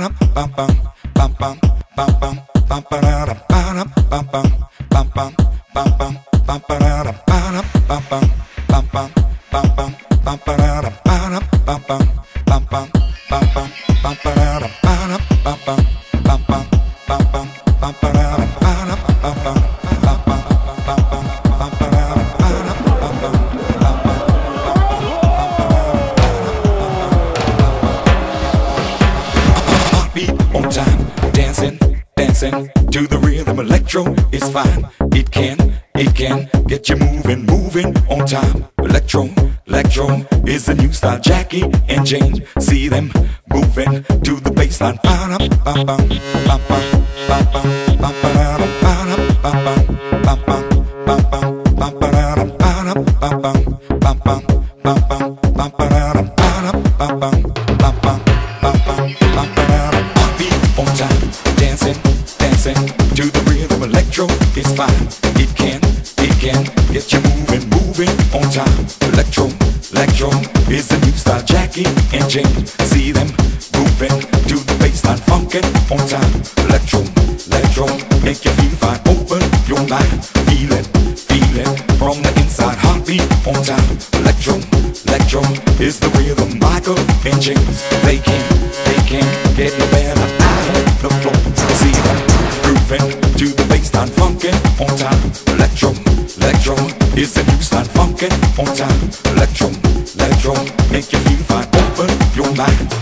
bum bum bum bum on time, dancing, dancing to the rhythm. Electro is fine. It can, it can get you moving, moving on time. Electro, electro is the new style. Jackie and Jane, see them moving to the bassline. Ba-dum, ba-bum, ba-bum, ba-bum, ba-ba-da-dum, to the rhythm. Electro is fine. It can, it can get you moving, moving on time. Electro, electro is the new style. Jackie and Jane, see them moving to the bassline, funkin' on time. Electro, electro, make you feel fine. Open your mind, feel it, feel it from the inside. Heartbeat on time. Electro, electro is the rhythm. Michael and James, they can, they can get no better bassline, funkin' on time. Electro, electro is the new style. Funkin' on time. Electro, electro make you feel fine. Open your mind,